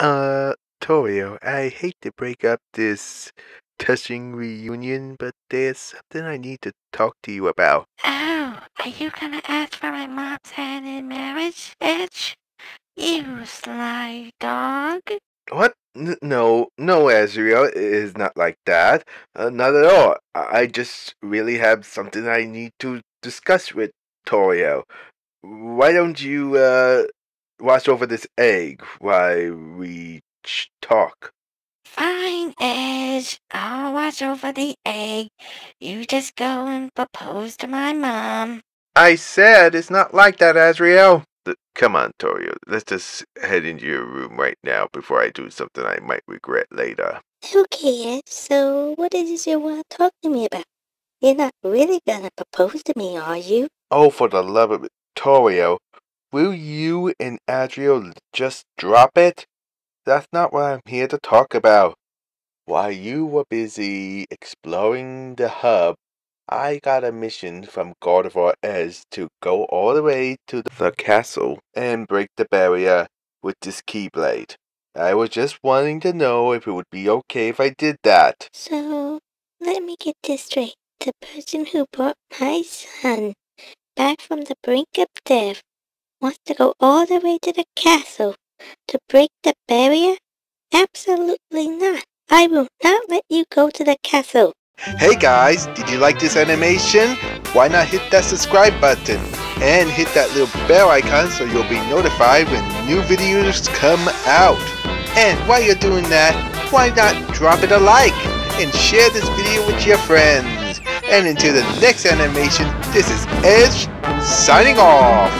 Uh, Toriel, I hate to break up this touching reunion, but there's something I need to talk to you about. Oh, are you gonna ask for my mom's hand in marriage, Edge? You sly dog. What? N- no, no, Asriel, it is not like that. Uh, not at all. I I just really have something I need to discuss with Toriel. Why don't you, uh, watch over this egg while we ch- talk? Fine, Edge. I'll watch over the egg. You just go and propose to my mom. I said it's not like that, Asriel. Come on, Toriel. Let's just head into your room right now before I do something I might regret later. Okay, Ed, so what is it you want to talk to me about? You're not really gonna propose to me, are you? Oh, for the love of it, Toriel, will you and Asriel just drop it? That's not what I'm here to talk about. While you were busy exploring the hub, I got a mission from Gardevoir Edge to go all the way to the castle and break the barrier with this Keyblade. I was just wanting to know if it would be okay if I did that. So, let me get this straight. The person who brought my son back from the brink of death wants to go all the way to the castle to break the barrier? Absolutely not. I will not let you go to the castle. Hey guys, did you like this animation? Why not hit that subscribe button and hit that little bell icon so you'll be notified when new videos come out. And while you're doing that, why not drop it a like and share this video with your friends. And until the next animation, this is Edge signing off.